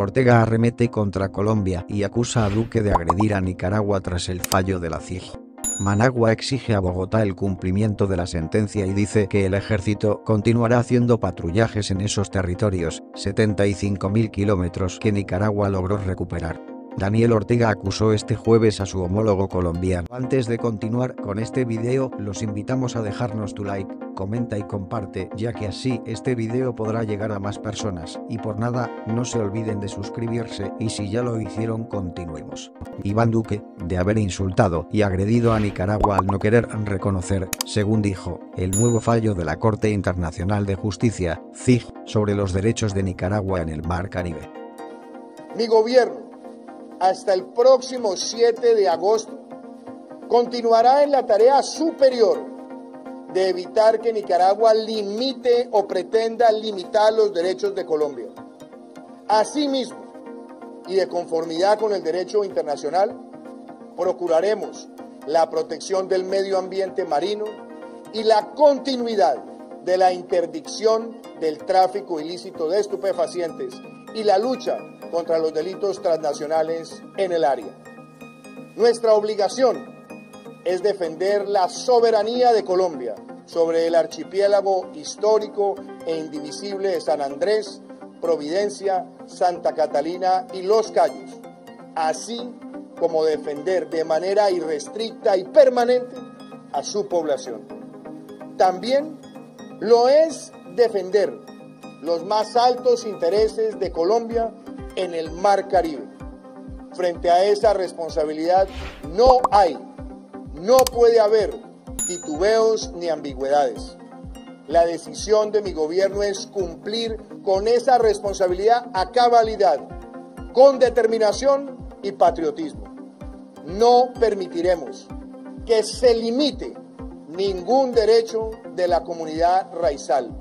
Ortega arremete contra Colombia y acusa a Duque de agredir a Nicaragua tras el fallo de la CIG. Managua exige a Bogotá el cumplimiento de la sentencia y dice que el ejército continuará haciendo patrullajes en esos territorios, 75.000 kilómetros que Nicaragua logró recuperar. Daniel Ortega acusó este jueves a su homólogo colombiano. Antes de continuar con este video, los invitamos a dejarnos tu like, comenta y comparte, ya que así este video podrá llegar a más personas. Y por nada, no se olviden de suscribirse y si ya lo hicieron continuemos. Iván Duque, de haber insultado y agredido a Nicaragua al no querer reconocer, según dijo, el nuevo fallo de la Corte Internacional de Justicia, CIG, sobre los derechos de Nicaragua en el Mar Caribe. Mi gobierno hasta el próximo 7 de agosto, continuará en la tarea superior de evitar que Nicaragua limite o pretenda limitar los derechos de Colombia. Asimismo, y de conformidad con el derecho internacional, procuraremos la protección del medio ambiente marino y la continuidad de la interdicción del tráfico ilícito de estupefacientes y la lucha contra los delitos transnacionales en el área. Nuestra obligación es defender la soberanía de Colombia sobre el archipiélago histórico e indivisible de San Andrés, Providencia, Santa Catalina y Los Cayos, así como defender de manera irrestricta y permanente a su población. También lo es defender los más altos intereses de Colombia en el Mar Caribe. Frente a esa responsabilidad no hay, no puede haber titubeos ni ambigüedades. La decisión de mi gobierno es cumplir con esa responsabilidad a cabalidad, con determinación y patriotismo. No permitiremos que se limite ningún derecho de la comunidad raizal.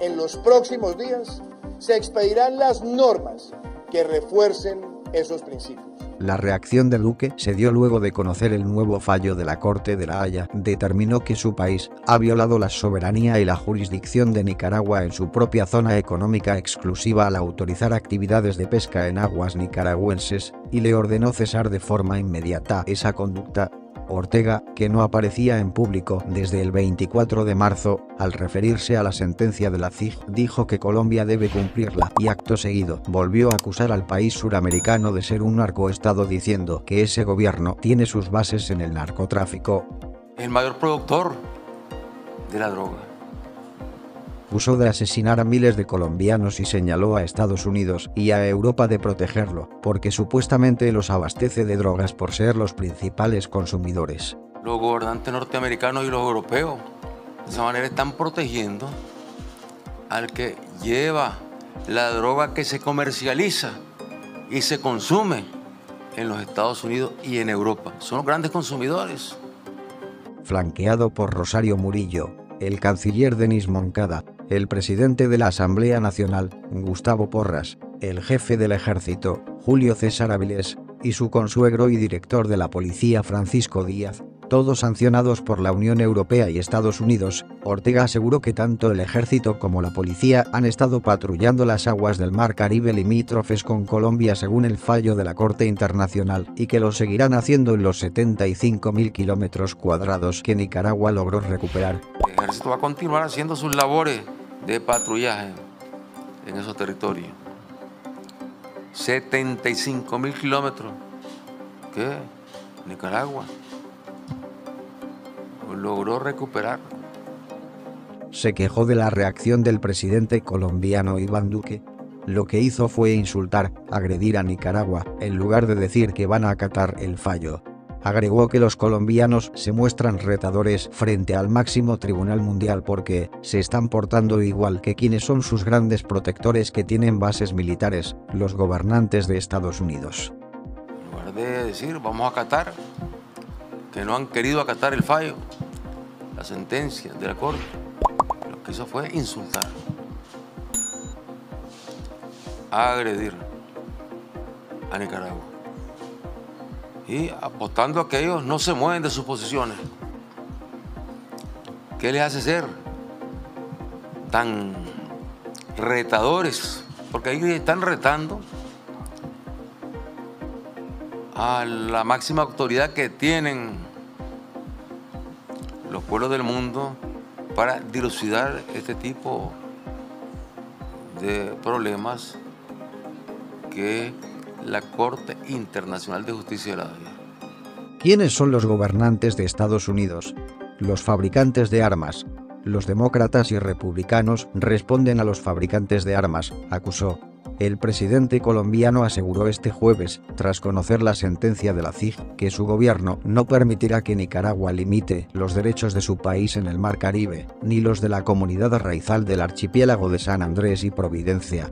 En los próximos días se expedirán las normas que refuercen esos principios. La reacción de Duque se dio luego de conocer el nuevo fallo de la Corte de la Haya, determinó que su país ha violado la soberanía y la jurisdicción de Nicaragua en su propia zona económica exclusiva al autorizar actividades de pesca en aguas nicaragüenses, y le ordenó cesar de forma inmediata esa conducta, Ortega, que no aparecía en público desde el 24 de marzo, al referirse a la sentencia de la CIG, dijo que Colombia debe cumplirla y acto seguido volvió a acusar al país suramericano de ser un narcoestado diciendo que ese gobierno tiene sus bases en el narcotráfico. El mayor productor de la droga acusó de asesinar a miles de colombianos y señaló a Estados Unidos y a Europa de protegerlo, porque supuestamente los abastece de drogas por ser los principales consumidores. Los gobernantes norteamericanos y los europeos de esa manera están protegiendo al que lleva la droga que se comercializa y se consume en los Estados Unidos y en Europa. Son los grandes consumidores. Flanqueado por Rosario Murillo, el canciller Denis Moncada, el presidente de la Asamblea Nacional, Gustavo Porras, el jefe del ejército, Julio César Avilés, y su consuegro y director de la policía Francisco Díaz, todos sancionados por la Unión Europea y Estados Unidos, Ortega aseguró que tanto el ejército como la policía han estado patrullando las aguas del Mar Caribe limítrofes con Colombia según el fallo de la Corte Internacional y que lo seguirán haciendo en los 75.000 kilómetros cuadrados que Nicaragua logró recuperar. El ejército va a continuar haciendo sus labores de patrullaje en esos territorios. 75 mil kilómetros. ¿Qué? Nicaragua. Logró recuperar. Se quejó de la reacción del presidente colombiano Iván Duque. Lo que hizo fue insultar, agredir a Nicaragua, en lugar de decir que van a acatar el fallo. Agregó que los colombianos se muestran retadores frente al máximo tribunal mundial porque se están portando igual que quienes son sus grandes protectores que tienen bases militares, los gobernantes de Estados Unidos. En lugar de decir vamos a acatar, que no han querido acatar el fallo, la sentencia de la Corte, lo que hizo fue insultar, agredir a Nicaragua y apostando a que ellos no se mueven de sus posiciones. ¿Qué les hace ser tan retadores porque ahí están retando a la máxima autoridad que tienen los pueblos del mundo para dilucidar este tipo de problemas que la Corte Internacional de Justicia de la Haya. ¿Quiénes son los gobernantes de Estados Unidos? Los fabricantes de armas. Los demócratas y republicanos responden a los fabricantes de armas, acusó. El presidente colombiano aseguró este jueves, tras conocer la sentencia de la CIG, que su gobierno no permitirá que Nicaragua limite los derechos de su país en el Mar Caribe, ni los de la comunidad raizal del archipiélago de San Andrés y Providencia.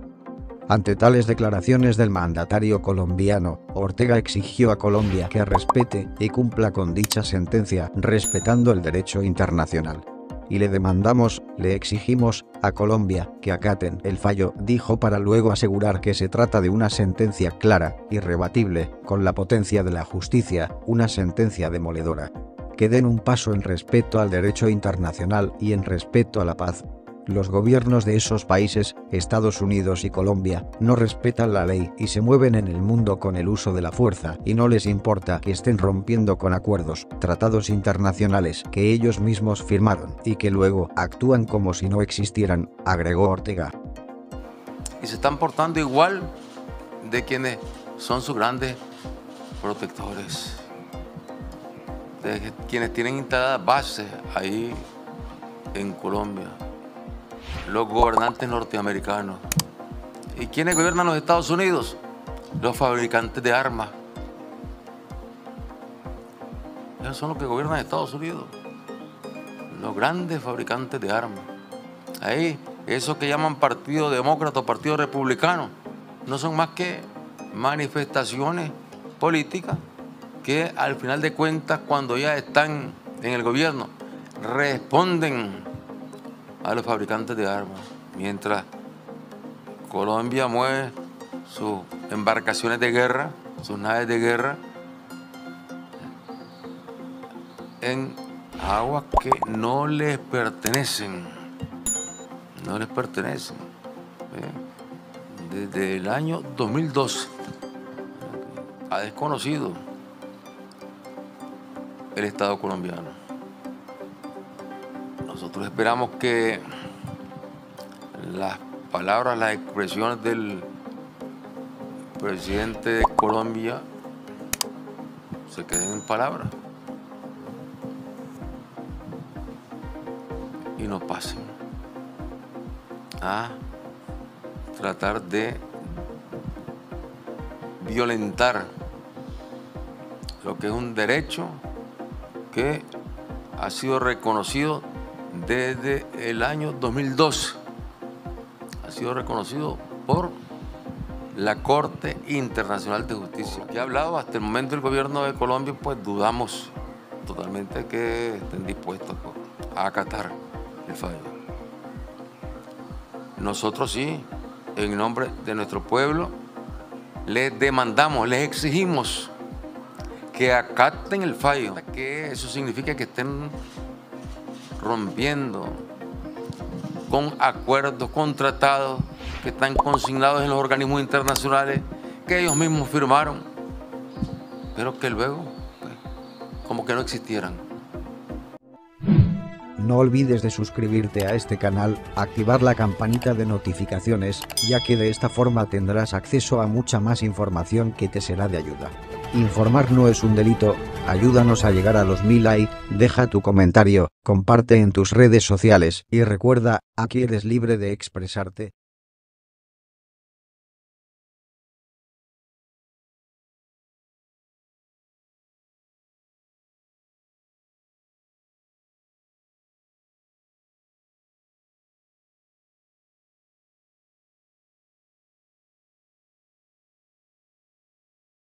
Ante tales declaraciones del mandatario colombiano, Ortega exigió a Colombia que respete y cumpla con dicha sentencia, respetando el derecho internacional. Y le demandamos, le exigimos, a Colombia, que acaten el fallo, dijo para luego asegurar que se trata de una sentencia clara, irrebatible, con la potencia de la justicia, una sentencia demoledora. Que den un paso en respeto al derecho internacional y en respeto a la paz, los gobiernos de esos países, Estados Unidos y Colombia, no respetan la ley y se mueven en el mundo con el uso de la fuerza y no les importa que estén rompiendo con acuerdos, tratados internacionales que ellos mismos firmaron y que luego actúan como si no existieran, agregó Ortega. Y se están portando igual de quienes son sus grandes protectores, de quienes tienen instaladas bases ahí en Colombia los gobernantes norteamericanos. ¿Y quiénes gobiernan los Estados Unidos? Los fabricantes de armas. Esos son los que gobiernan Estados Unidos. Los grandes fabricantes de armas. Ahí, esos que llaman Partido Demócrata o Partido Republicano, no son más que manifestaciones políticas que al final de cuentas, cuando ya están en el gobierno, responden a los fabricantes de armas, mientras Colombia mueve sus embarcaciones de guerra, sus naves de guerra, en aguas que no les pertenecen, no les pertenecen. Desde el año 2012 ha desconocido el Estado colombiano. Nosotros esperamos que las palabras, las expresiones del presidente de Colombia se queden en palabras y no pasen a tratar de violentar lo que es un derecho que ha sido reconocido desde el año 2012. Ha sido reconocido por la Corte Internacional de Justicia. Que ha hablado hasta el momento el gobierno de Colombia, pues dudamos totalmente que estén dispuestos a acatar el fallo. Nosotros sí, en nombre de nuestro pueblo, les demandamos, les exigimos que acaten el fallo, que eso significa que estén rompiendo con acuerdos, con tratados que están consignados en los organismos internacionales que ellos mismos firmaron, pero que luego pues, como que no existieran. No olvides de suscribirte a este canal, activar la campanita de notificaciones, ya que de esta forma tendrás acceso a mucha más información que te será de ayuda. Informar no es un delito, ayúdanos a llegar a los mil likes, deja tu comentario, comparte en tus redes sociales y recuerda, aquí eres libre de expresarte,